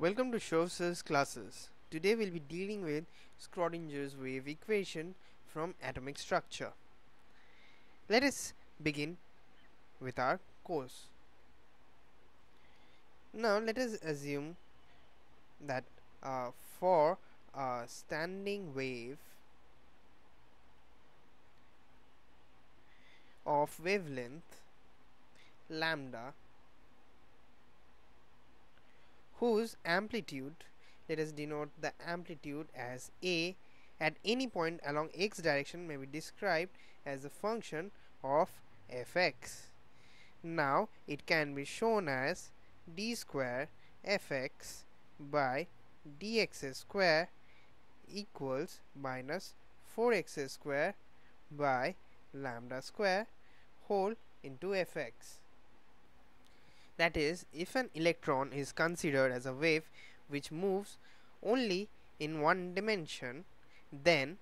Welcome to Sourav Sir's classes. Today we'll be dealing with Schrodinger's wave equation from atomic structure. Let us begin with our course. Now let us assume that uh, for a standing wave of wavelength lambda whose amplitude let us denote the amplitude as a at any point along x direction may be described as a function of fx. Now it can be shown as d square fx by dx square equals minus 4x square by lambda square whole into fx. That is, if an electron is considered as a wave which moves only in one dimension, then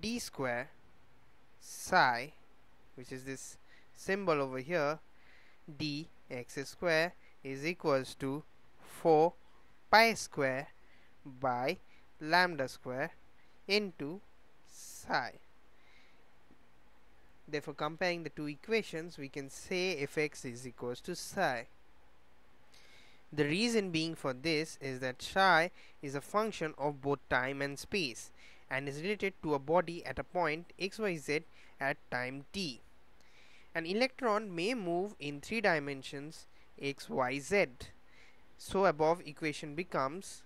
d square psi, which is this symbol over here, dx square is equals to 4 pi square by lambda square into psi. Therefore, comparing the two equations, we can say fx is equals to psi. The reason being for this is that psi is a function of both time and space and is related to a body at a point xyz at time t. An electron may move in three dimensions xyz. So above equation becomes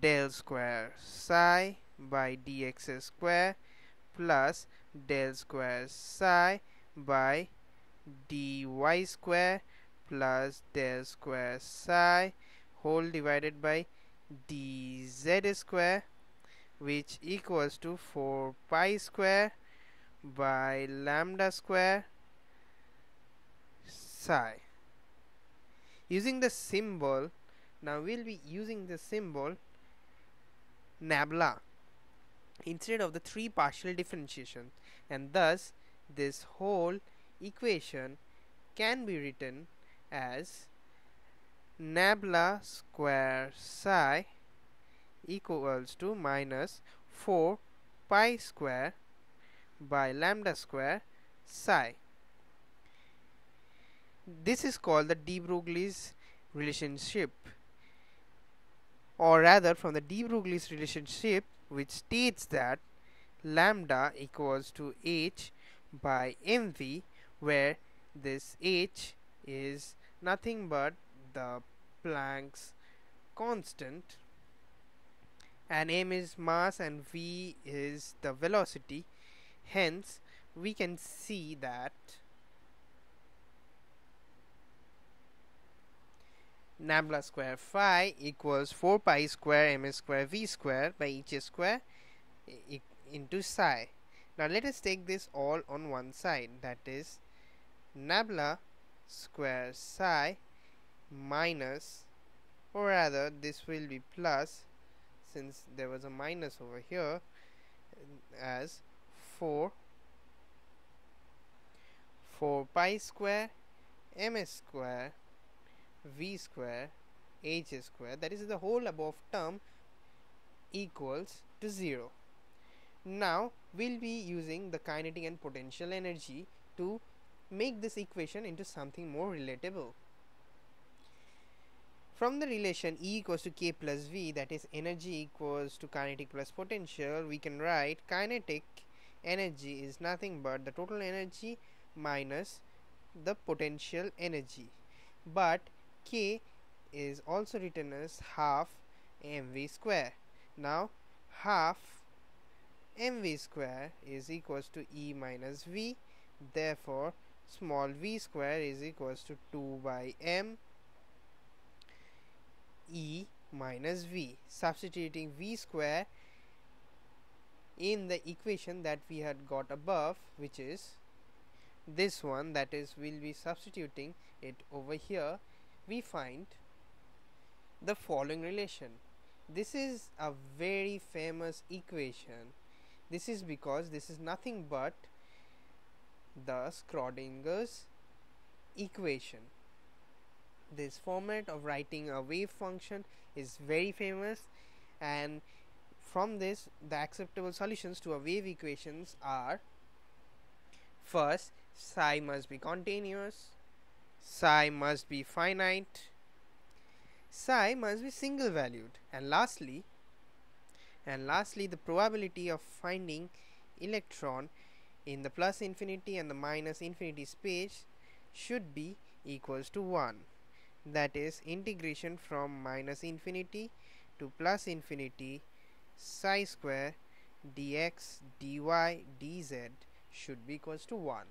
del square psi by dx square plus del square psi by dy square plus del square psi whole divided by dz square which equals to 4 pi square by lambda square psi. Using the symbol now we'll be using the symbol nabla instead of the three partial differentiation and thus this whole equation can be written as nabla square psi equals to minus 4 pi square by lambda square psi. This is called the de Broglie's relationship or rather from the de Broglie's relationship which states that lambda equals to h by mv where this h is nothing but the Planck's constant and m is mass and v is the velocity. Hence we can see that nabla square phi equals 4 pi square m square v square by h square e into psi. Now let us take this all on one side that is nabla square psi minus or rather this will be plus since there was a minus over here as 4 4 pi square m square v square h square that is the whole above term equals to 0 now we'll be using the kinetic and potential energy to make this equation into something more relatable. From the relation E equals to k plus V that is energy equals to kinetic plus potential we can write kinetic energy is nothing but the total energy minus the potential energy. But k is also written as half mv square. Now half mv square is equals to e minus v. Therefore small v square is equals to 2 by m e minus v. Substituting v square in the equation that we had got above which is this one that is we'll be substituting it over here we find the following relation. This is a very famous equation. This is because this is nothing but the Schrodinger's equation. This format of writing a wave function is very famous and from this the acceptable solutions to a wave equations are first psi must be continuous psi must be finite. Psi must be single valued. And lastly and lastly the probability of finding electron in the plus infinity and the minus infinity space should be equals to 1 that is integration from minus infinity to plus infinity psi square dx dy dz should be equals to 1